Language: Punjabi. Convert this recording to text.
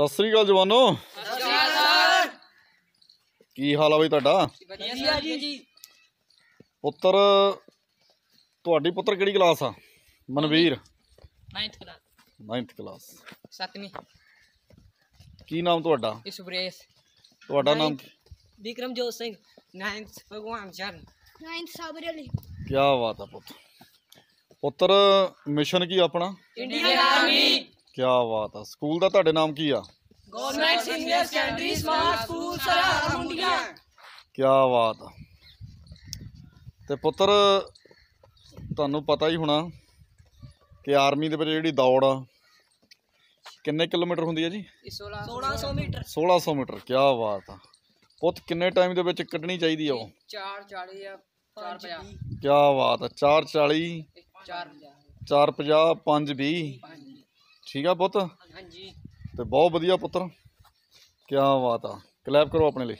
ਸਤਿ ਸ੍ਰੀ ਅਕਾਲ ਜਵਾਨੋ। ਕੀ ਹਾਲ ਆ ਬਈ ਤੁਹਾਡਾ? ਵਧੀਆ ਜੀ। ਪੁੱਤਰ ਤੁਹਾਡੀ ਪੁੱਤਰ ਕਿਹੜੀ ਕਲਾਸ ਆ? Manveer. 9th class 9th class 7ਵੀਂ ਕੀ ਨਾਮ ਤੁਹਾਡਾ? ਇਸਬਰੇਸ ਤੁਹਾਡਾ ਨਾਮ ਵਿਕਰਮਜੋਤ ਸਿੰਘ। 9th ਭਗਵਾਨ ਚਰਨ ਨਾਈਨਥ ਸਾਬਰ ਅਲੀ ਕੀ ਬਾਤ ਆ ਪੁੱਤ। ਪੁੱਤਰ ਮਿਸ਼ਨ ਕੀ ਆਪਣਾ? ਇੰਡੀਅਨ ਆਰਮੀ ਕੀ ਬਾਤ ਆ। ਸਕੂਲ ਦਾ ਤੁਹਾਡੇ ਨਾਮ ਕੀ ਆ? Government senior secondary smart school Sara Mundian. ਕੀ ਬਾਤ ਆ। ਤੇ ਪੁੱਤਰ ਤੁਹਾਨੂੰ ਪਤਾ ਹੀ ਹੋਣਾ ਕਿ ਆਰਮੀ ਦੇ ਵਿੱਚ ਜਿਹੜੀ ਦੌੜ ਆ ਕਿੰਨੇ ਕਿਲੋਮੀਟਰ ਹੁੰਦੀ ਹੈ ਜੀ? 1600 ਮੀਟਰ। 1600 ਮੀਟਰ ਕੀ ਬਾਤ ਆ। ਪੁੱਤ ਕਿੰਨੇ ਟਾਈਮ ਦੇ ਵਿੱਚ ਕੱਢਣੀ ਚਾਹੀਦੀ ਆ ਉਹ? 440 ਆ 450 ਕੀ ਬਾਤ ਆ 440 450 450 520 ਠੀਕ ਆ ਪੁੱਤ? ਹਾਂਜੀ। ਤੇ ਬਹੁਤ ਵਧੀਆ ਪੁੱਤਰ। ਕੀ ਬਾਤ ਆ। ਕਲੈਪ ਕਰੋ ਆਪਣੇ ਲਈ।